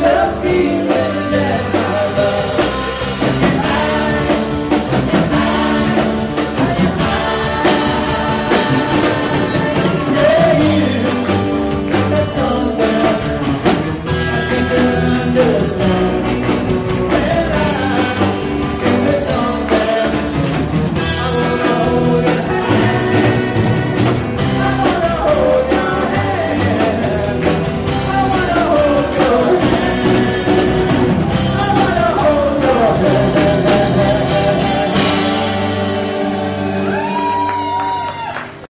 shall be